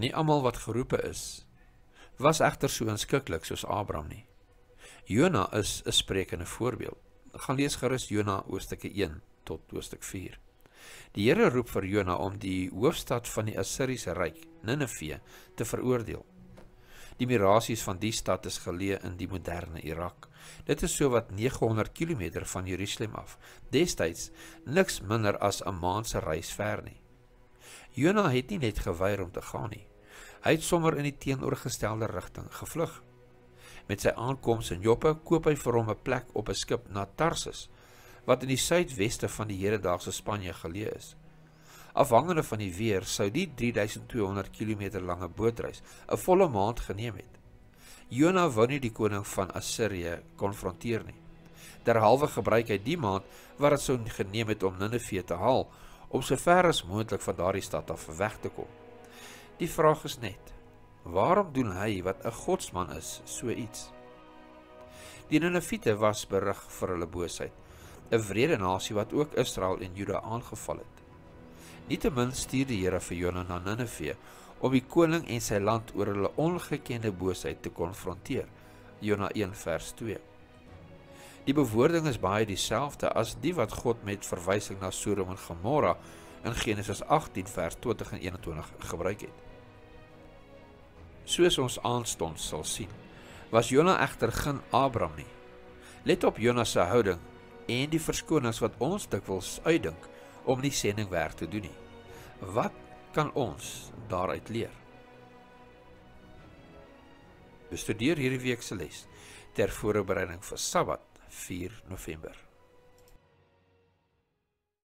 Nie almal wat geroepe is was egter so inskikkelik soos Abraham nie. Jona is 'n sprekende voorbeeld. Gaan lees gerus Jona hoofstukke 1 tot hoofstuk 4. Die Here roep vir Jona om die hoofstad van die Assiriese ryk, Ninive, te veroordeel. Die mirasies van die stad is geleë in die moderne Irak. Dit is so wat 900 km van Jerusalem af. Destyds niks minder as 'n maand se reis ver nie. Jona het nie net geweier om te gaan nie. Hy het sommer in die teenoorgestelde rigting gevlug. Met sy aankoms in Joppe koop hy vir hom 'n plek op 'n skip na Tarsus wat in die suidweste van die hedendaagse Spanje geleë is. Afhangende van die weer sou die 3200 km lange bootreis 'n volle maand geneem het. Jona wou nie die koning van Assirië konfronteer nie. Derhalwe gebruik hy die maand wat dit sou geneem het om Ninive te haal om so ver as moontlik van daardie stad af weg te kom. Die vraag is net: waarom doen hy wat 'n godsman is so iets? Die Ninivite was berig vir hulle boosheid, 'n wrede nasie wat ook Israel en Juda aangeval het. Nietemin stuur die Here vir Jona na Ninive om die koning en sy land oor hulle ongekende boosheid te konfronteer. Jona 1 vers 2. Die bewoording is baie dieselfde as die wat God met verwysing na Sodom en Gomorra in Genesis 18 vers 20 en 21 gebruik het. Soos ons aanstonds sal sien, was Jona egter geen Abraham nie. Let op Jona se houding en die verskonings wat ons dikwels uitdink om nie sending werk te doen nie. Wat kan ons daaruit leer? Bestudeer hierdie week se les ter voorbereiding vir Sabbat 4 November.